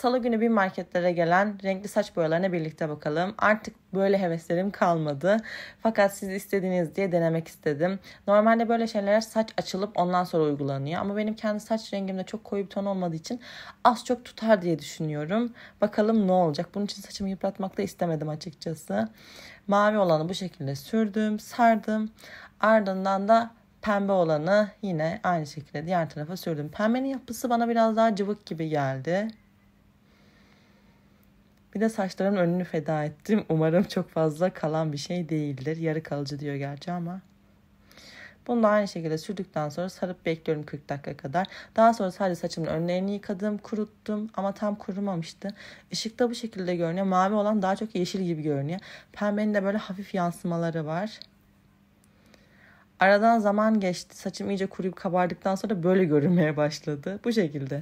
Salı günü bir marketlere gelen renkli saç boyalarına birlikte bakalım. Artık böyle heveslerim kalmadı. Fakat siz istediğiniz diye denemek istedim. Normalde böyle şeyler saç açılıp ondan sonra uygulanıyor. Ama benim kendi saç rengimde çok koyu bir ton olmadığı için az çok tutar diye düşünüyorum. Bakalım ne olacak. Bunun için saçımı yıpratmak da istemedim açıkçası. Mavi olanı bu şekilde sürdüm, sardım. Ardından da pembe olanı yine aynı şekilde diğer tarafa sürdüm. Pembenin yapısı bana biraz daha cıvık gibi geldi. Bir saçlarımın önünü feda ettim. Umarım çok fazla kalan bir şey değildir. Yarı kalıcı diyor gerçi ama. Bunu da aynı şekilde sürdükten sonra sarıp bekliyorum 40 dakika kadar. Daha sonra sadece saçımın önlerini yıkadım, kuruttum ama tam kurumamıştı. Işıkta bu şekilde görünüyor. Mavi olan daha çok yeşil gibi görünüyor. Pembenin de böyle hafif yansımaları var. Aradan zaman geçti. Saçım iyice kuruyup kabardıktan sonra böyle görünmeye başladı. Bu şekilde.